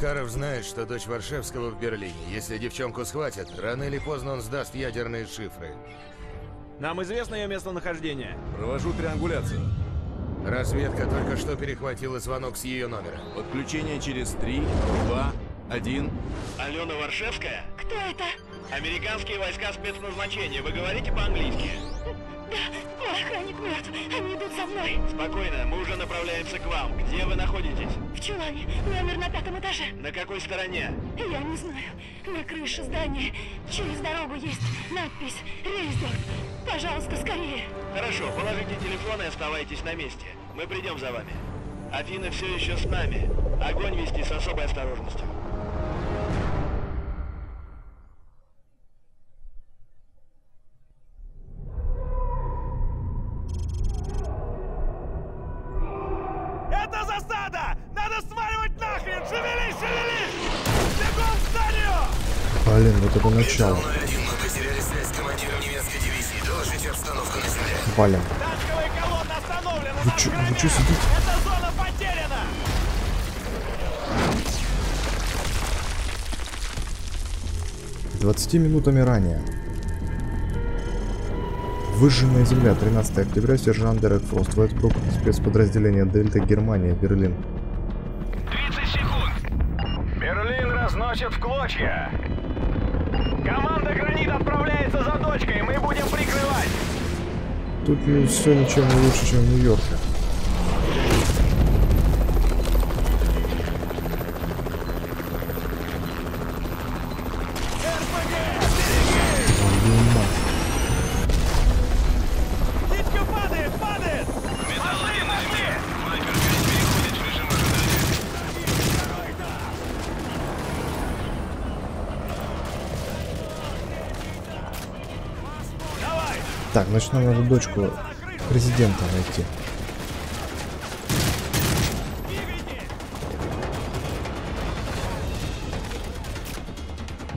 Макаров знает, что дочь Варшевского в Берлине. Если девчонку схватят, рано или поздно он сдаст ядерные шифры. Нам известно ее местонахождение. Провожу триангуляцию. Разведка только что перехватила звонок с ее номера. Подключение через 3, 2, 1. Алена Варшевская? Кто это? Американские войска спецназначения. Вы говорите по-английски? Охранник мертв. Они идут за мной. Спокойно, мы уже направляемся к вам. Где вы находитесь? В чулане. Номер на пятом этаже. На какой стороне? Я не знаю. На крыше здания. Через дорогу есть надпись «Рейсдорф». Пожалуйста, скорее. Хорошо, положите телефон и оставайтесь на месте. Мы придем за вами. Афина все еще с нами. Огонь вести с особой осторожностью. Блин, вот это начало. 01, мы потеряли связь с командиром немецкой дивизии. Доложите обстановку на земле. Валим. Вы чё- вы граница! чё сидите? Эта зона потеряна! Двадцати минутами ранее. Выжженная земля, 13 октября, сержант Дерек Фрост, Вестбрук, спецподразделение Дельта, Германия, Берлин. 30 секунд! Берлин разносит в клочья! Команда «Гранит» отправляется за дочкой, мы будем прикрывать! Тут все ничем не лучше, чем в Нью-Йорке. Так, значит нам надо дочку президента найти.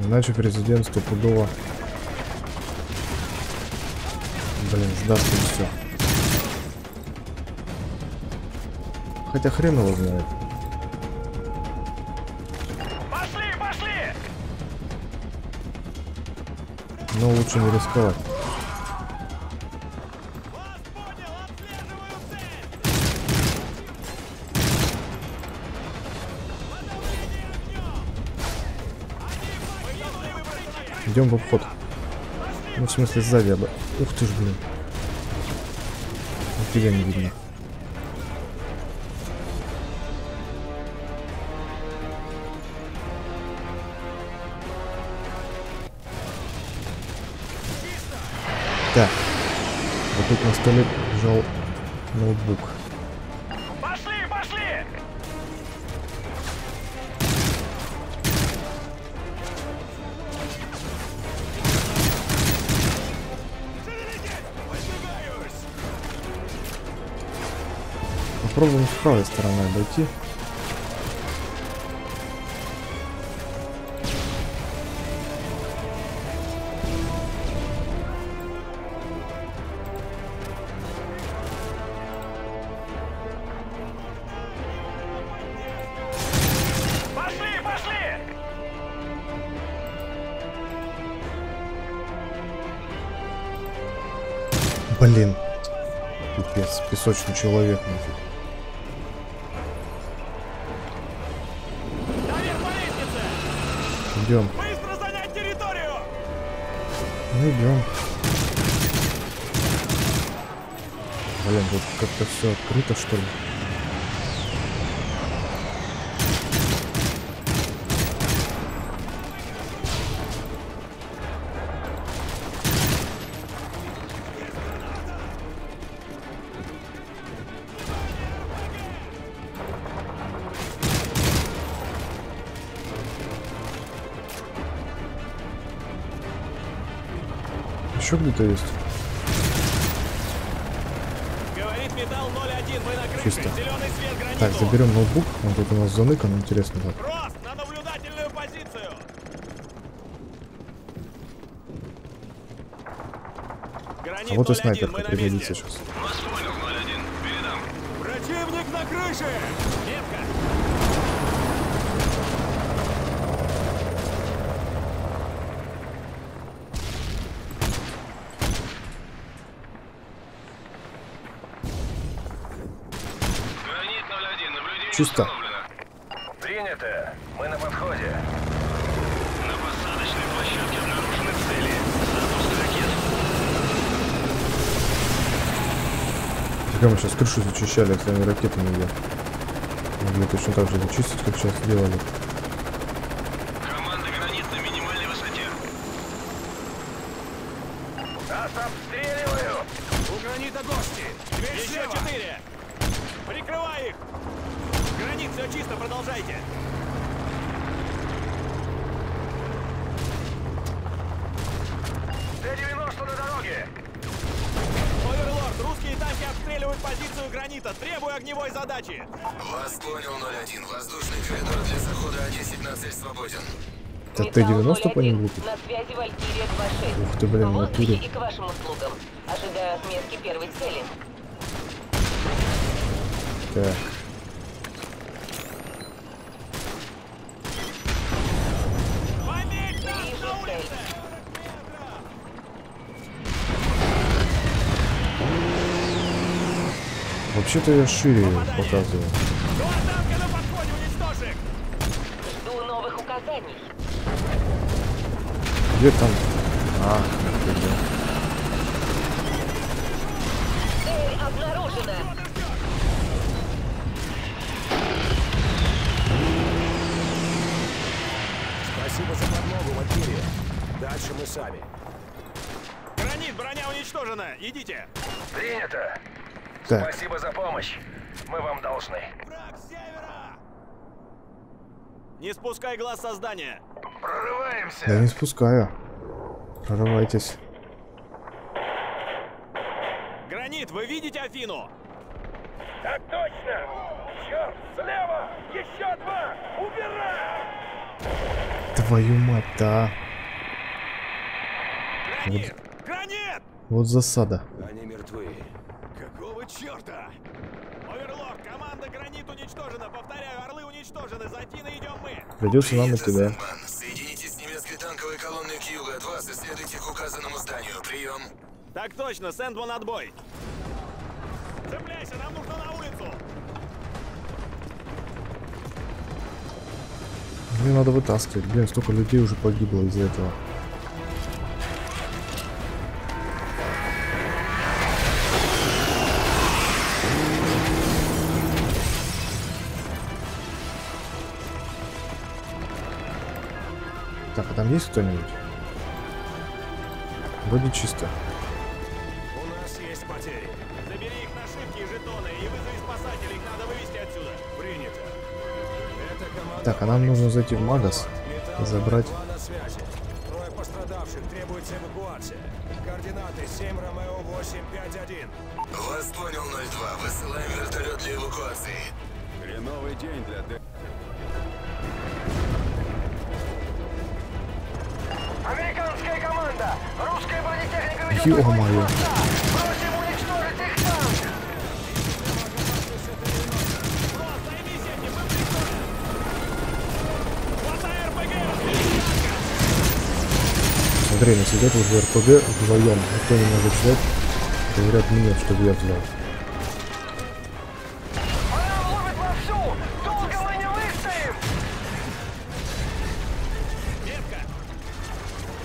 Иначе президент стопудово... Блин, сдаст и все. Хотя хрен его знает. Пошли, пошли! Но лучше не рисковать. Идем в обход. Ну, в смысле, сзади обо... Ух ты ж, блин. Нифига не видно. Так. Вот тут на столе лежал ноутбук. Попробуем с правой стороны обойти. Пошли, пошли! Блин. Пипец, песочный человек нафиг. Идем. Быстро занять территорию! Ну идем. Блин, тут как-то все открыто, что ли? Еще где-то есть. Говорит металл 01, вы на крыше. Чисто. Зеленый свет граниту. Так, заберем ноутбук. Он тут у нас заныкан, интересно так. Рост на наблюдательную позицию. А вот и 01, снайперка мы на пригодится сейчас. Противник на крыше! Метка! Чисто. Принято. Мы на подходе. На посадочной площадке обнаружены цели. Запуск ракет. Как мы сейчас крышу зачищали, если они ракетами ее могли точно так же зачистить, как сейчас сделали. Команда «Гранит» на минимальной высоте. Нас обстреливаю! У гранита гости! Дверь Еще четыре! Прикрывай их! Гранит, все чисто, продолжайте! Т-90 на дороге! Оверлорд, русские танки обстреливают позицию гранита. Требую огневой задачи. Вас понял 01. Воздушный коридор для захода А-10-17 свободен. Это Т-90 по ним лупит? На связи Валькирия 26. Ух ты, блин, в воздухе натуре. и к вашим услугам. Ожидаю отметки первой цели. Так. Пометь нас Вижу на улице! цель. Вообще-то я шире показываю. Где там? А, где? Спасибо за подмогу, Валькирия. Дальше мы сами. Гранит, броня уничтожена. Идите. Принято. Так, Спасибо за помощь. Мы вам должны. Враг севера! Не спускай глаз со здания. Прорываемся. я не спускаю. Прорывайтесь. Гранит, вы видите Афину? Так точно! Черт, слева! Еще два! Убирай! Твою мать, да. Гранит! Гранит! Вот засада. Они мертвы. Какого черта? Оверлорд, команда Гранит уничтожена. Повторяю, орлы уничтожены. За Афиной идем мы. Придется нам и тебя. Соединитесь с немецкой танковой колонной к югу от вас и следуйте к указанному зданию. Прием. Так точно, Сэндман отбой. Цепляйся, нам нужно на улицу. Мне надо вытаскивать. Блин, столько людей уже погибло из-за этого. Так, а там есть кто-нибудь? Вроде чисто. У нас есть потери. Забери их нашивки и жетоны и вызови спасателей. Их надо вывести отсюда. Принято. Это команда Так, а нам нужно зайти в Магас и забрать... на связи. Трое пострадавших. Требуется эвакуация. Координаты 7 Ромео 851. Вас понял 02. Высылаем вертолет для эвакуации. Хреновый день для РПГ! Смотри, они сидят возле РПГ вдвоем. Никто не может взять. Говорят мне, чтобы я взял.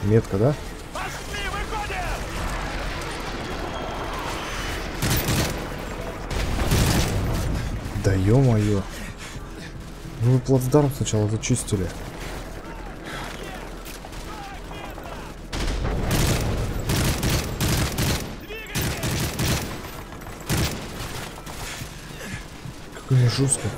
Метка, да? Да ё-моё. Ну вы плацдарм сначала зачистили. Как они жестко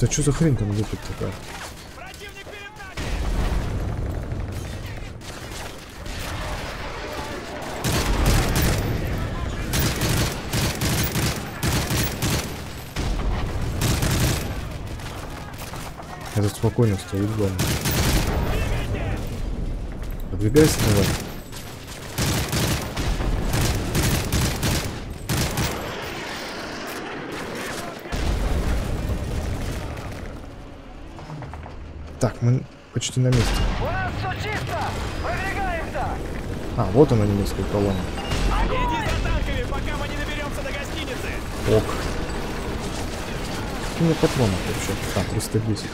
это что за хрень там лупит такая? Этот спокойно стоит, главное. Подвигайся давай. Так, мы почти на месте. У нас все чисто! Продвигаемся! А, вот она немецкая колонна. Иди за танками, пока мы не доберемся до гостиницы! Ок. У меня патронов вообще? А, 310.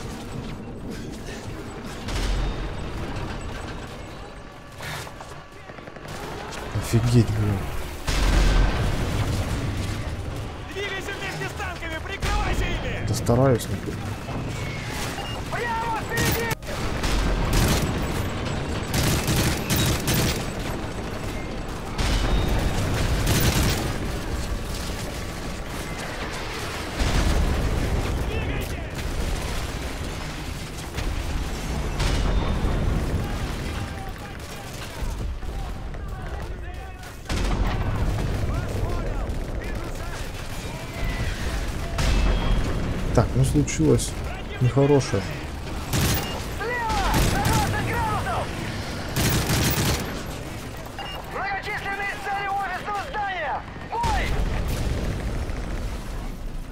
Офигеть, блин. Двигайся вместе с танками, прикрывайся ими! Да стараюсь, ну, ну случилось нехорошее. Многочисленные цели офисного здания! Бой!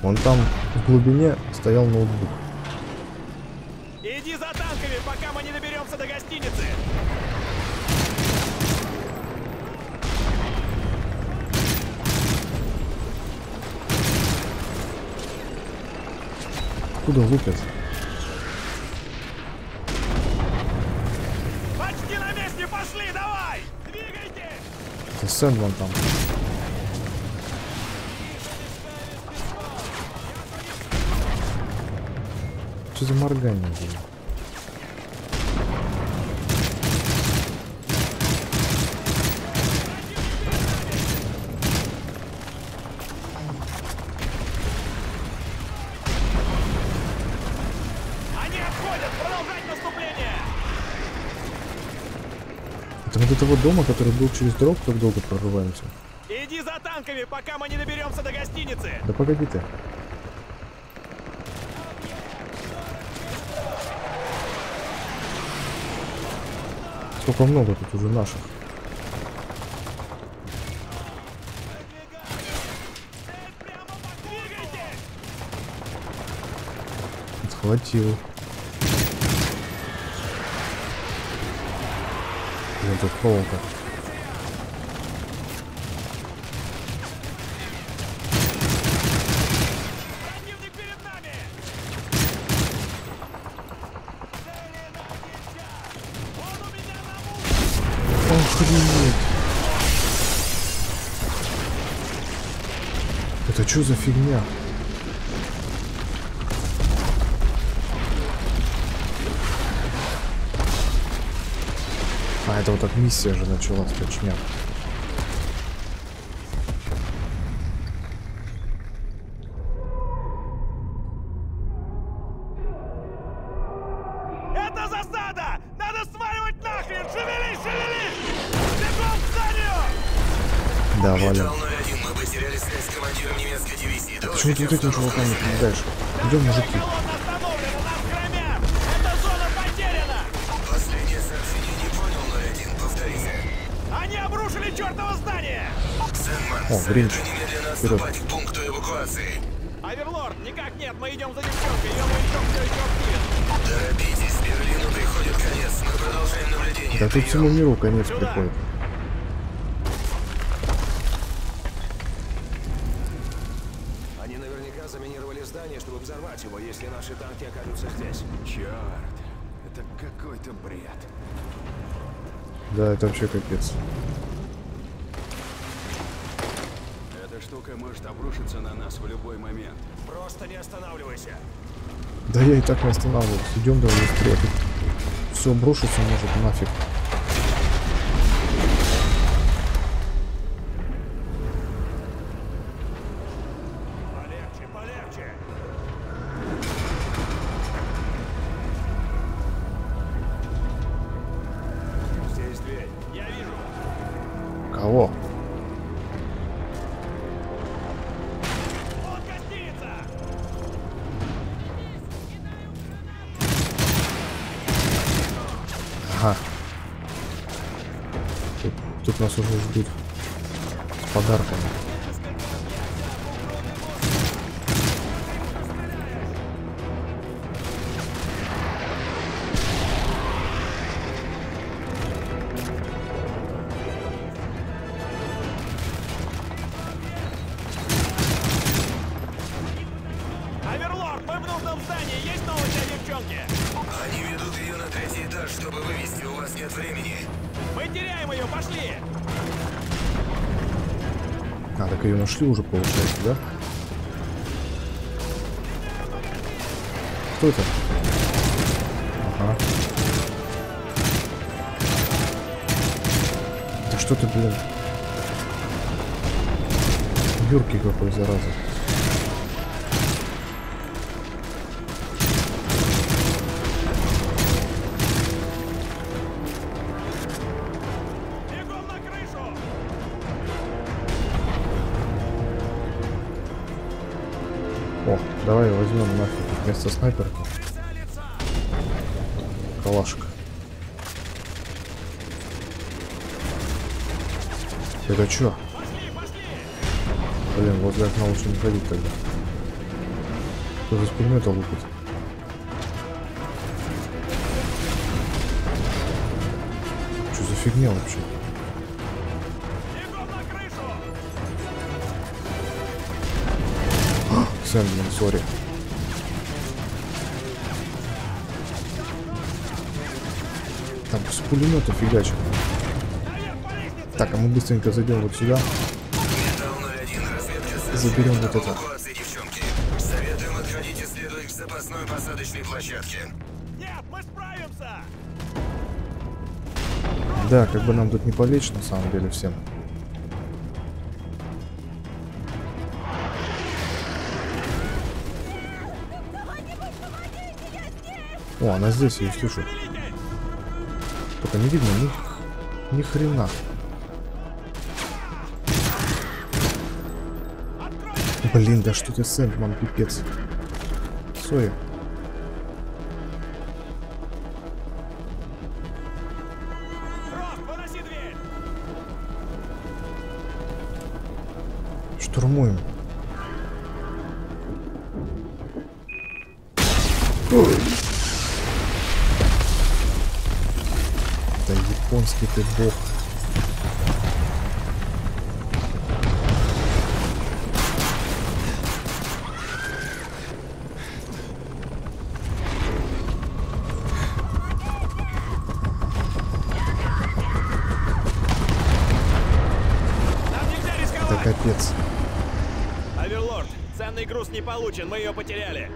Вон там в глубине стоял ноутбук. Иди за танками, пока мы не доберемся до гостиницы! Откуда лупят? Почти на месте, пошли, давай! Двигайтесь! Это Сэндман там. Что за моргание было? Этого дома, который был через дорогу, как долго прорываемся? Иди за танками, пока мы не доберемся до гостиницы! Да погоди ты. Сколько много тут уже наших. Двигайтесь! Блин, тут холодно. Охренеть. Это что за фигня? Это вот так миссия же началась, точняк. Это засада! Надо сваливать нахрен! Шевелись, шевелись! Бегом к зданию! Да, валим. Металл 01, мы потеряли связь с командиром немецкой дивизии. Почему ты вот этим чувакам не помогаешь? Идем, мужики. О, Гринч. Вперед. Аверлорд, никак нет, мы идем за девчонкой, ее маячок все еще активен. Торопитесь, Берлину приходит конец. Мы продолжаем наблюдение. Да тут всему миру конец Сюда. приходит. Они наверняка заминировали здание, чтобы взорвать его, если наши танки окажутся здесь. Черт, это какой-то бред. Да, это вообще капец. Эта штука может обрушиться на нас в любой момент. Просто не останавливайся. Да я и так не останавливаюсь. Идем давай быстрее. Все обрушится может нафиг. Ага. Тут, тут нас уже ждут с подарками. Чтобы вывести, у вас нет времени. Мы теряем ее, пошли! А, так ее нашли уже, получается, да? Кто это? Ага. Да что ты, блин? Юрки какой, зараза. О, давай возьмем нафиг вместо снайперки. Калашка. Это чё? Блин, возле окна лучше не ходить тогда. Кто из пулемета лупит? Что за фигня вообще? Бегом Блин, сори. Там с пулемета фигачит. Так, а мы быстренько зайдем вот сюда. Металл 01, разведка Заберем вот это. Да, как бы нам тут не полечь, на самом деле, всем. О, она здесь, ее слышу. Только не видно ни, ни хрена. Блин, да что ты, Сэндман, пипец. Сори. Штурмуем. Да японский ты бог. Это капец. Оверлорд, ценный груз не получен, мы ее потеряли.